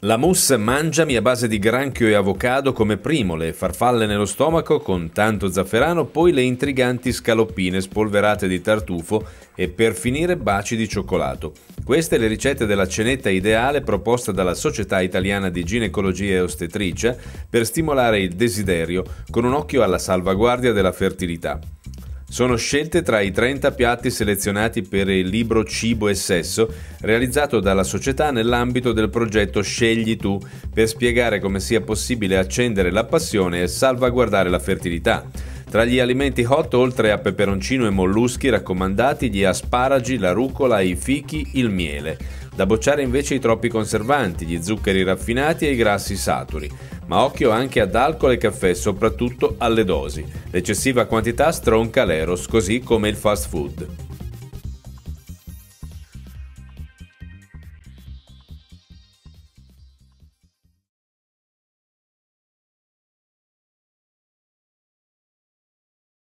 La mousse mangiami a base di granchio e avocado come primo, le farfalle nello stomaco con tanto zafferano, poi le intriganti scaloppine spolverate di tartufo e per finire baci di cioccolato. Queste le ricette della cenetta ideale proposta dalla Società Italiana di Ginecologia e Ostetricia per stimolare il desiderio con un occhio alla salvaguardia della fertilità. Sono scelte tra i 30 piatti selezionati per il libro Cibo e Sesso, realizzato dalla società nell'ambito del progetto Scegli tu, per spiegare come sia possibile accendere la passione e salvaguardare la fertilità. Tra gli alimenti hot, oltre a peperoncino e molluschi raccomandati, gli asparagi, la rucola, i fichi, il miele. Da bocciare invece i troppi conservanti, gli zuccheri raffinati e i grassi saturi ma occhio anche ad alcol e caffè, soprattutto alle dosi. L'eccessiva quantità stronca l'eros, così come il fast food.